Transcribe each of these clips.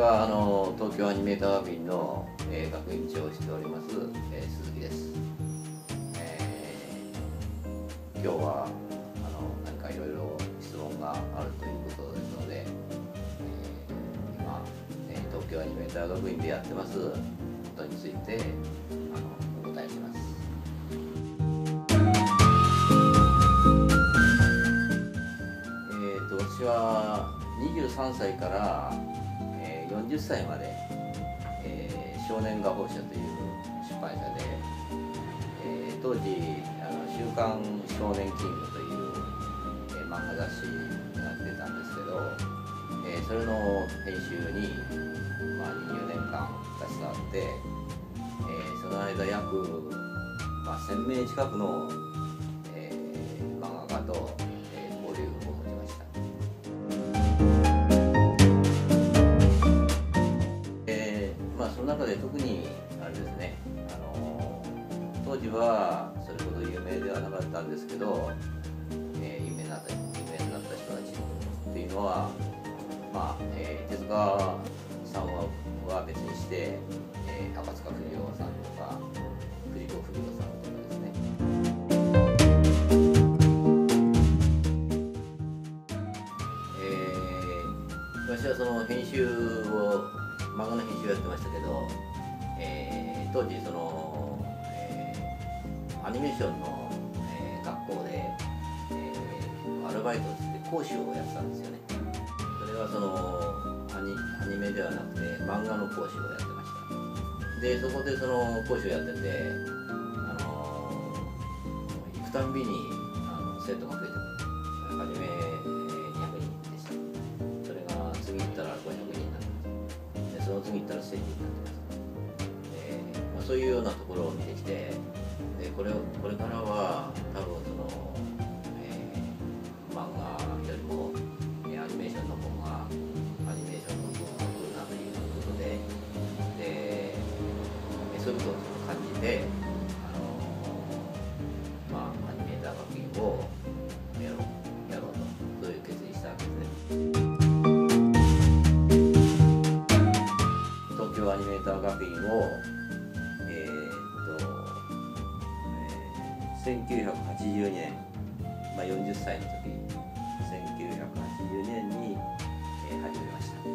はあの東京アニメーター学院の、えー、学院長をしております、えー、鈴木です、えー、今日はあの何かいろいろ質問があるということですので、えー、今、えー、東京アニメーター学院でやってますことについてあのお答えします。えーと私は23歳から、40歳まで、えー、少年画報社という出版社で、えー、当時あの「週刊少年キング」という、えー、漫画雑誌が出たんですけど、えー、それの編集に、まあ、20年間携わって、えー、その間約、まあ、1000名近くの、はまあ、えー、手塚さんはは別にして、えー、赤塚不二夫さんとか藤子不二夫さんとかですね。えー、私はその編集を漫画の編集をやってましたけど、えー、当時その、えー、アニメーションの、えー、学校で、えー、アルバイトして講師をやってたんですよね。はそのアニアニメではなくて漫画の講師をやってました。でそこでその講師をやっててあの行くたんびにあの生徒が増えてくる。初め200人でした。それが次行ったら500人になってます。でその次行ったら1000人になってます。で、まあ、そういうようなところを見てきてでこれをこれからは1982年、まあ、40歳の時1980年に、えー、始めました。そ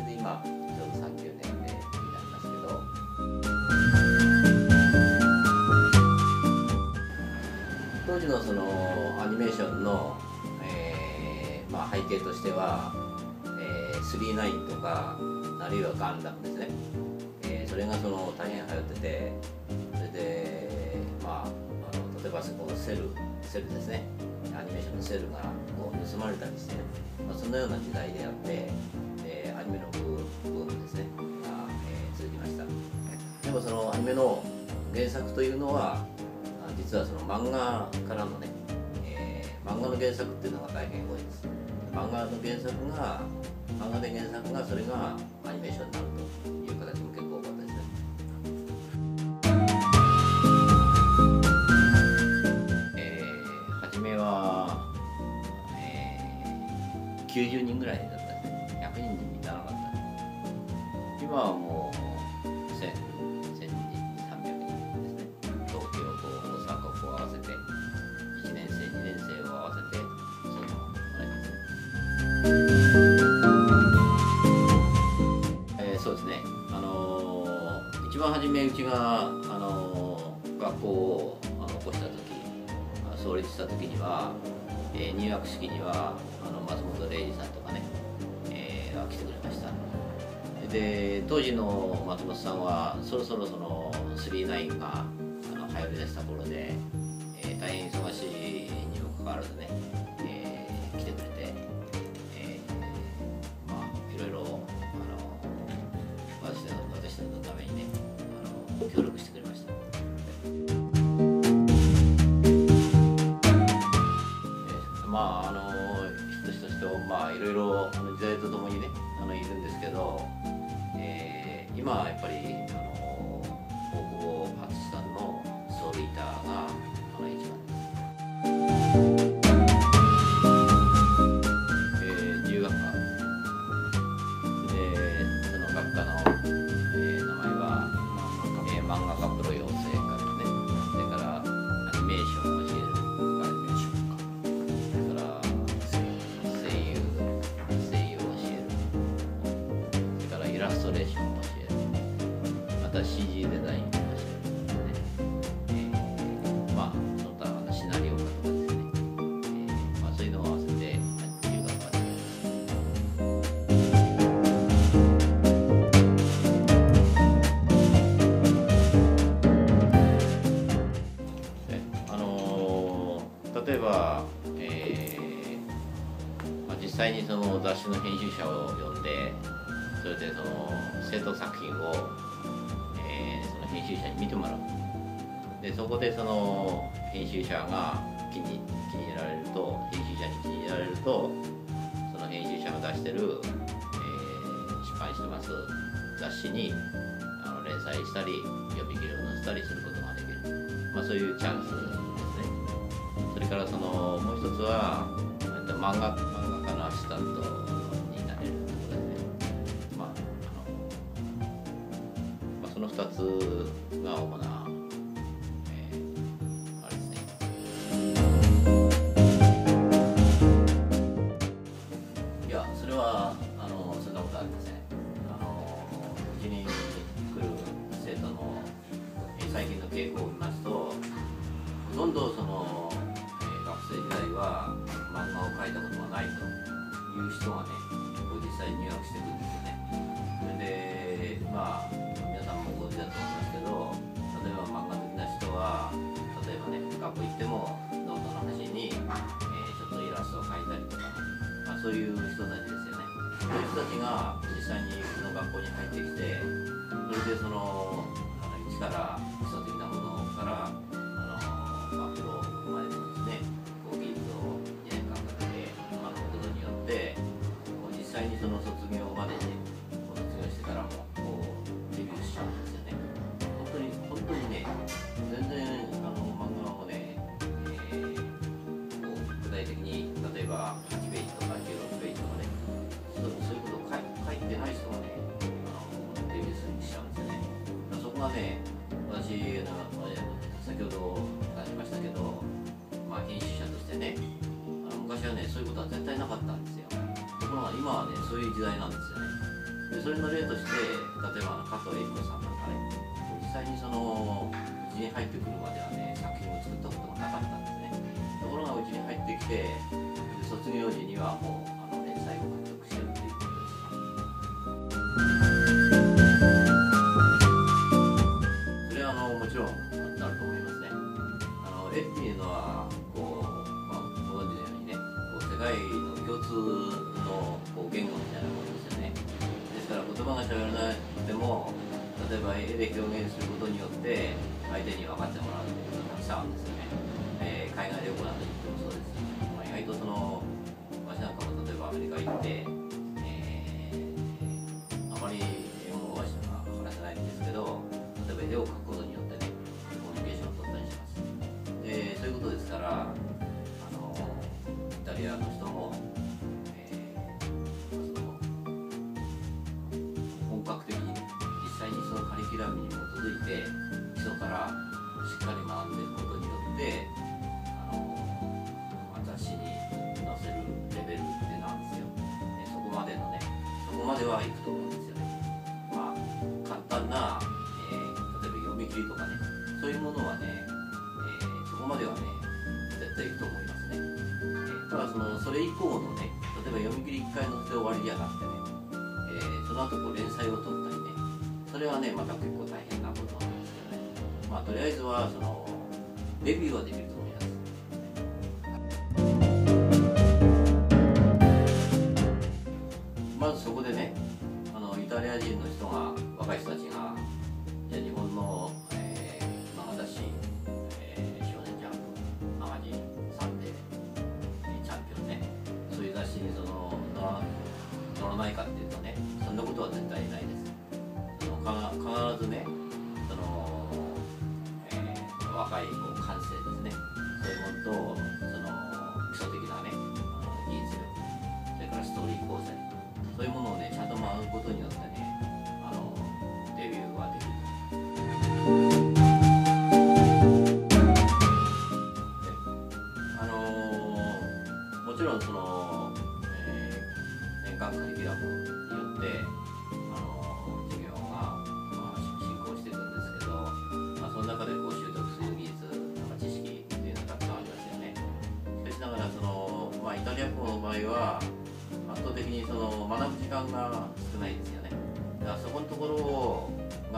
れで今ちょうど30年目になりますけど。当時のそのアニメーションの、えーまあ、背景としては、えー、39とかあるいはガンダムですね、えー、それがその大変流行っててこのセルセルですね。アニメーションのセルがこう盗まれたりして、まあ、そのような時代であって、えー、アニメのブームですね。が、えー、続きました。でもそのアニメの原作というのは実はその漫画からのね、えー、漫画の原作っていうのが大変多いです。漫画の原作が漫画で原作がそれがアニメーションになると。番初めうちがあの学校をあの起こした時創立した時には、えー、入学式にはあの松本零士さんとかね、えー、来てくれました。で当時の松本さんはそろそろその39があの流行りだした頃で、えー、大変忙しいにもかかわらずね、誌の編集者を呼んでそれでその生徒作品を、えーその編集者に見てもらう。でそこでその編集者が気に気に入られると編集者に気に入られるとその編集者が出してる、えー出版してます。雑誌にあの連載したり読み切りを載せたりすることができる、まあ、そういうチャンスですね。それからそのもう一つは漫画漫画家のアシスタントが主な、そういう人たちですよね。そういう人たちが実際にうちの学校に入ってきてそれでそのあの一から基礎的なものなんですよね。でそれの例として例えば加藤英子さんなんかね実際にそのうちに入ってくるまではね作品を作ったことがなかったんですね。ところがうちに入ってきて卒業時にはもう例えば絵で表現することによって相手に分かってもらうっていうのがたくさんあるんですよね、えー海外旅行なんかに行ってもそうですし、まあ、意外とその私なんかも例えばアメリカ行って、えーあまり英語は話せないんですけど例えば絵を描くことによってねコミュニケーションを取ったりします。でそういうことですからあのイタリアの人も、絶対いると思いますね、えーただそのそれ以降のね例えば読み切り1回載って終わりじゃなくてねえーその後こう連載を取ったりねそれはねまた結構大変なことなんですけどね。まあとりあえずはそのデビューはできると。ないかっていうとねそんなことは絶対ない。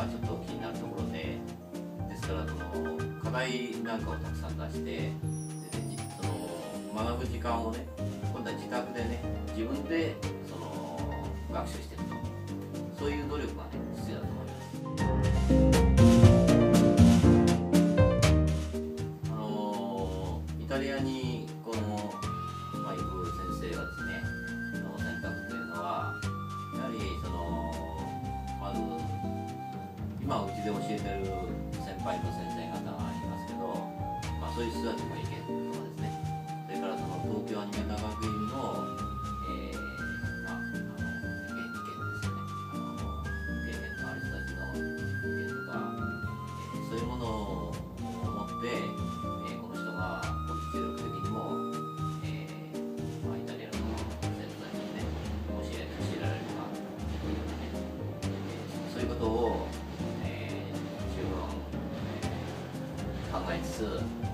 ちょっと気になるところでですからその課題なんかをたくさん出してでその学ぶ時間をね今度は自宅でね自分でその学習してると。そういう努力がねで教えてる先輩と先生方がいますけど、まあ、そういう人たちも意見とかですね。それからその東京アニメ科学院えー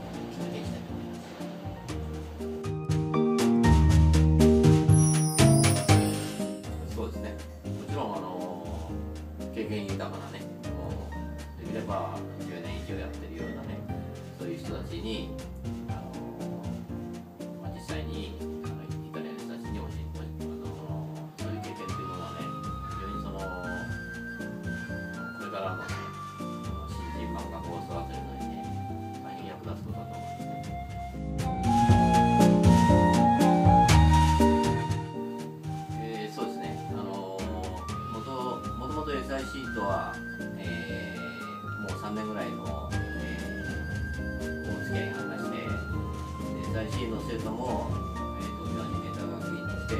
SIC の生徒も、えー、東京アニメーター学院として、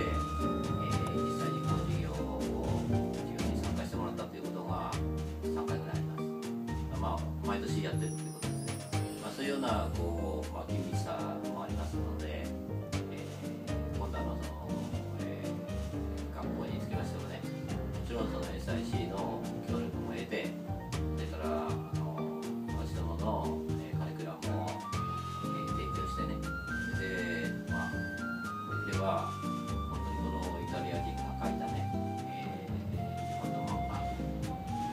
できれば本当にこのイタリア人が書いたね、えー日本の漫画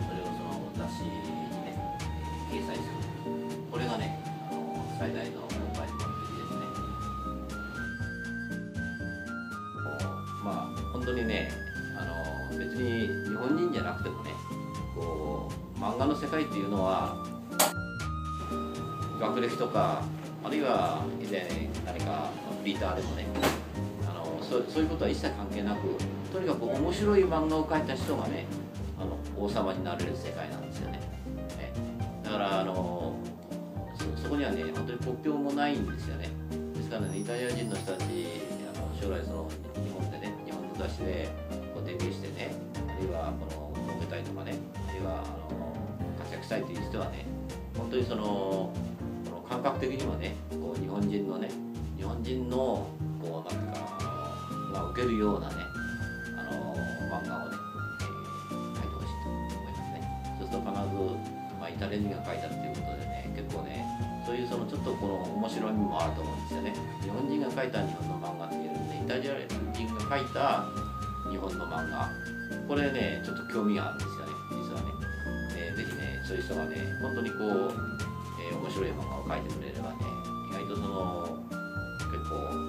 それをその雑誌にね、掲載するこれがねあの最大の今回の目的ですね。まあ本当にねあの別に日本人じゃなくてもねこう漫画の世界っていうのは学歴とかあるいは以前何かビーターでもねそうそういうことは一切関係なくとにかく面白い漫画を描いた人がねあの王様になれる世界なんですよね。ねだからあのそそこにはね本当に国境もないんですよね。ですからねイタリア人の人たちあの将来その日本でね日本の雑誌でこうデビューしてねあるいはこの儲けたいとかねあるいはあの活躍したいという人はね本当にそのこの感覚的にはねこう日本人のね日本人のこうなんていうかが受けるようなねあの漫画をね、えー描いてほしいと思いますね。そうすると必ず、まあ、イタリア人が描いたっていうことでね結構ねそういうそのちょっとこの面白みもあると思うんですよね。日本人が描いた日本の漫画っていうよりねイタリア人が描いた日本の漫画これねちょっと興味があるんですよね実はね。えーぜひねそういう人がね本当にこう、えー面白い漫画を描いてくれればね意外とその結構